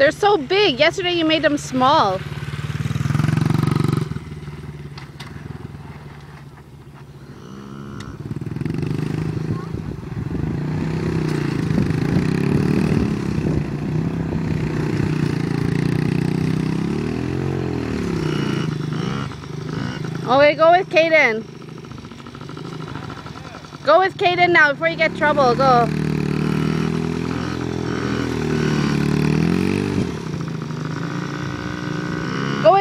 They're so big. Yesterday you made them small. Okay, go with Kaden. Go with Kaden now before you get trouble. Go. Go with